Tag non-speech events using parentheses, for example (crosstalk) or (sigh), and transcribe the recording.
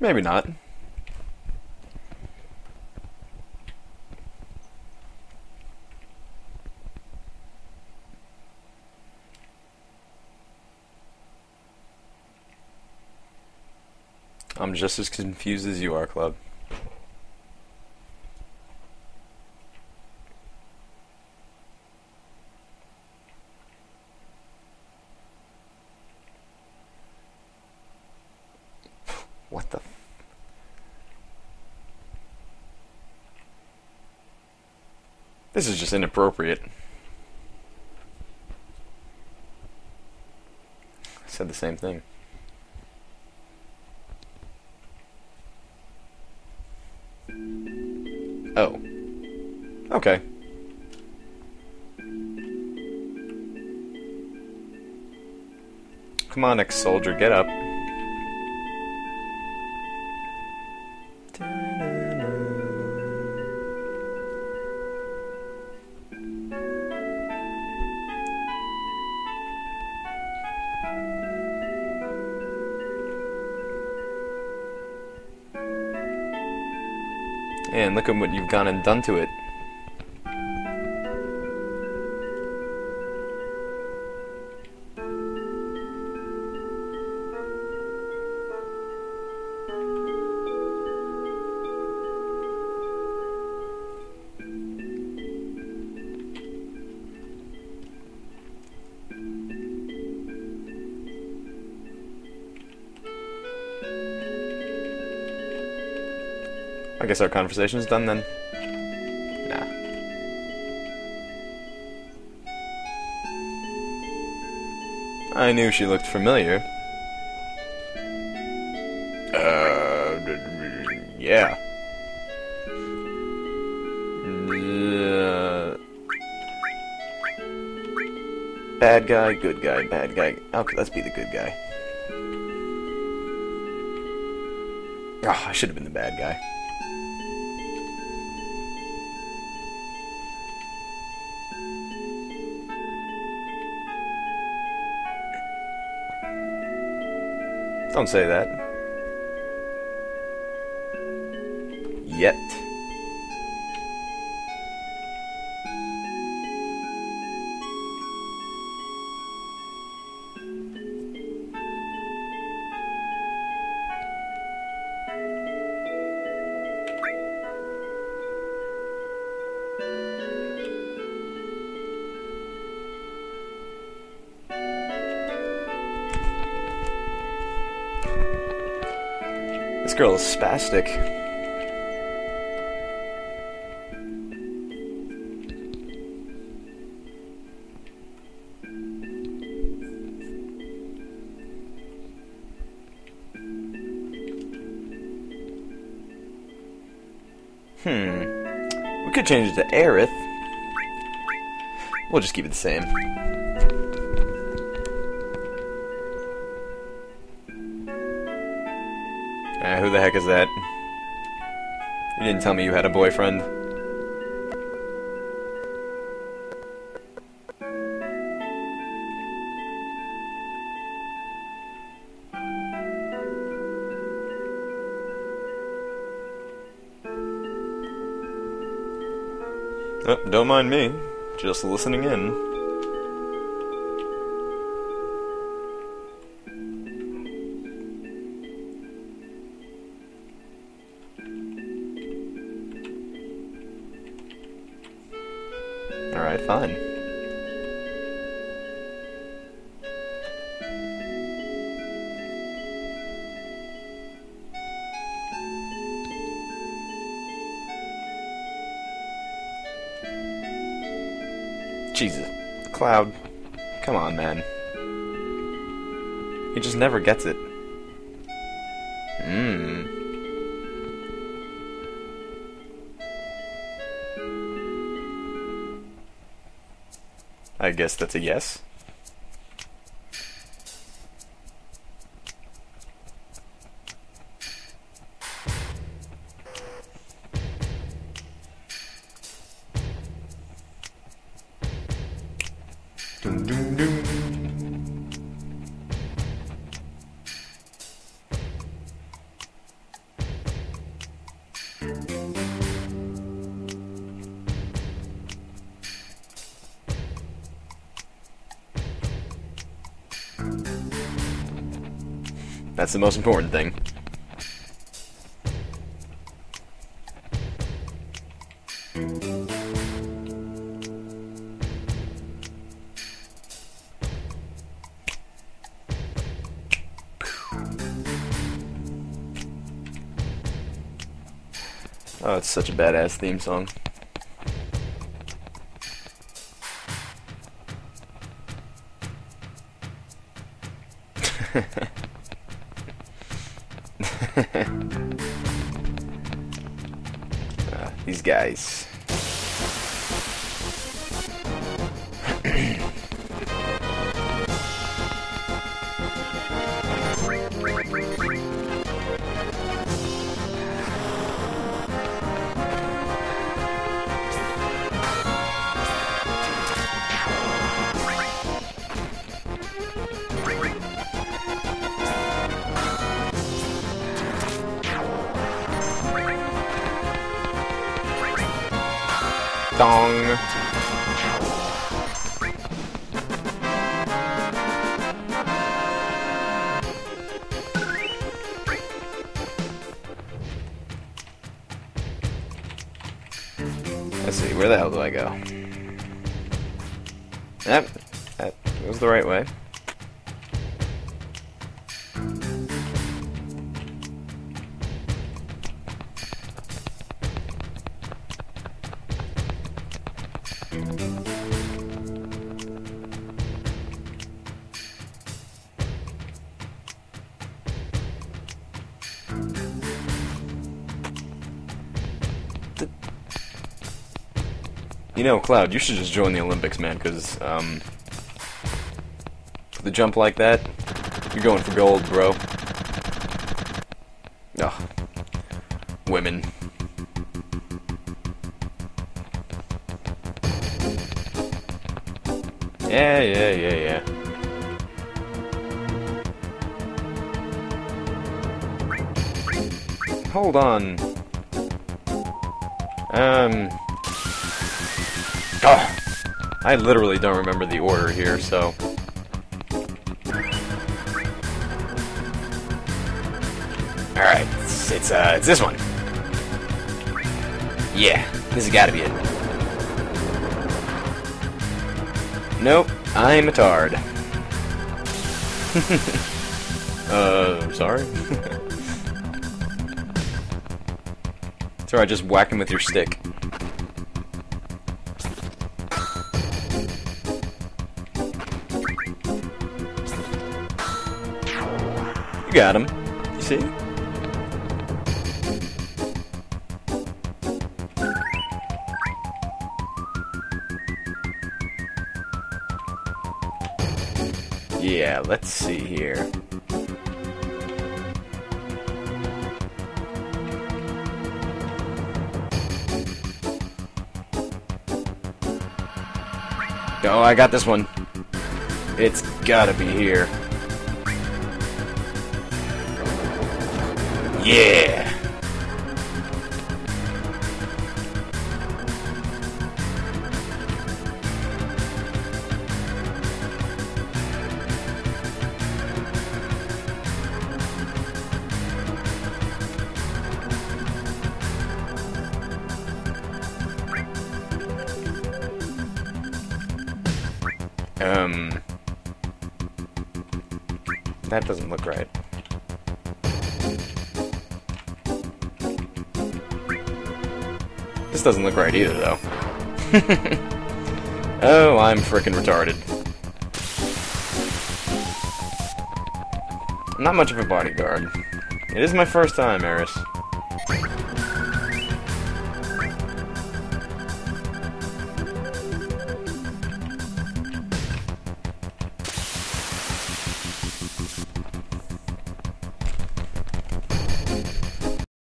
Maybe not. I'm just as confused as you are, Cloud. what the? This is just inappropriate. I said the same thing. Oh. Okay. Come on, ex-soldier, get up. And look at what you've gone and done to it. I guess our conversation's done then. Nah. I knew she looked familiar. Uh, yeah. Uh, bad guy, good guy, bad guy. Okay, let's be the good guy. Oh, I should have been the bad guy. Don't say that. Yet. Girl is spastic. Hmm. We could change it to Aerith. We'll just keep it the same. Ah, who the heck is that? You didn't tell me you had a boyfriend. Oh, don't mind me. Just listening in. Alright. Jesus. Cloud. Come on, man. He just never gets it. I guess that's a yes. Dun, dun, That's the most important thing. Oh, it's such a badass theme song. These guys. Dong. Let's see, where the hell do I go? Yep, that was the right way. You know, Cloud, you should just join the Olympics, man, because, um, the jump like that, you're going for gold, bro. Ugh. Women. Yeah, yeah, yeah, yeah. Hold on. Um... I literally don't remember the order here, so... Alright, it's, it's, uh, it's this one. Yeah, this has gotta be it. Nope, I'm a tard. (laughs) uh, sorry? (laughs) alright, just whack him with your stick. Got him. You see? Yeah, let's see here. Oh, I got this one. It's gotta be here. Yeah! Um... That doesn't look right. Doesn't look right either, though. (laughs) oh, I'm frickin' retarded. Not much of a bodyguard. It is my first time, Aeris.